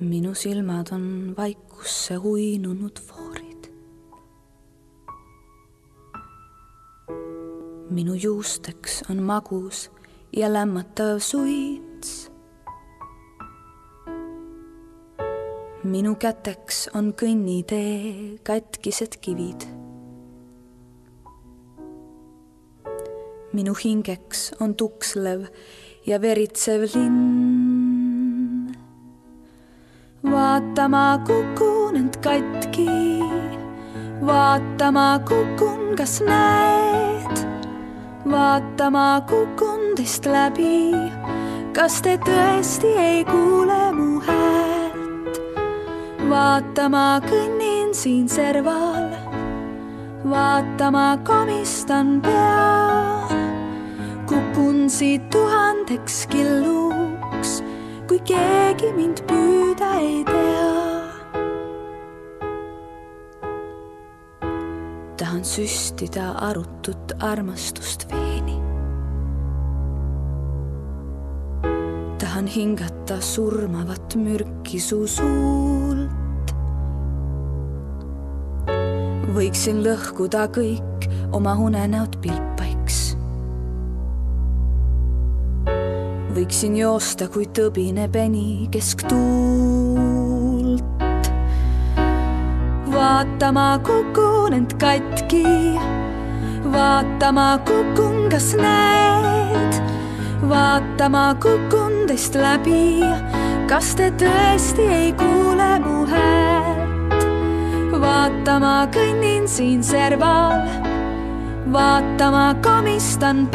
minu silmad on vaikusse uinunud voorid. minu juusteks on magus ja lämmatav suits. minu käteks on kõnnitee katkised kivid. minu hingeks on tukslev ja veritsev linn. Vaata, ma kukun end katki, vaata, ma kukun, kas näed? vaata, ma kukun teist läbi, kas te tõesti ei kuule mu häält? vaata, ma kõnnin siin serval, vaata, ma komistan pead kukun siit tuhandeks killuks, kui keegi mind püüda ei tea. tahan süstida arutut armastust veeni. tahan hingata surmavat mürki su suult. võiksin lõhkuda kõik oma unenäod pilpaiks võiksin joosta kui tõbine peni kesk tuult. vaata, ma kukun end katki, vaata, ma kukun, kas näed? vaata, ma kukun teist läbi, kas te tõesti ei kuule mu häält? vaata, ma kõnnin siin serval, vaata, ma komistan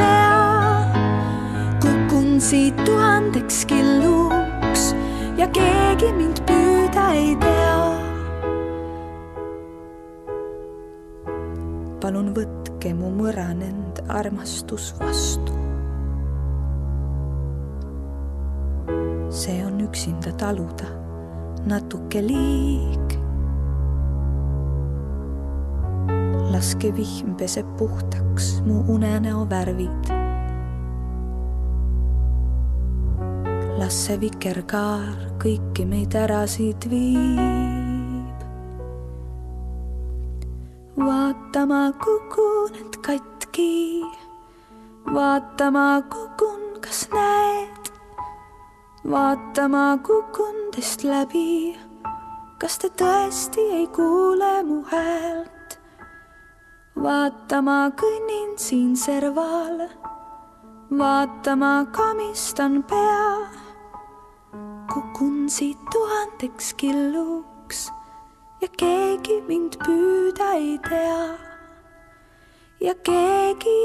kukun siit tuhandeks killuks ja keegi mind püüda ei tea. palun võtke mu mõranend armastus vastu. see on üksinda taluda natuke liig. laske vihm peseb puhtaks mu unenäo värvid las see vikerkaar kõiki meid ära siit viib. vaata, ma kukun end katki, vaata, ma kukun, kas näed? vaata, ma kukun teist läbi, kas te tõesti ei kuule mu häält? vaata, ma kõnnin siin serval, vaata, ma komistan pea kukun siit tuhandeks killuks ja keegi mind püüda ei tea. ja keegi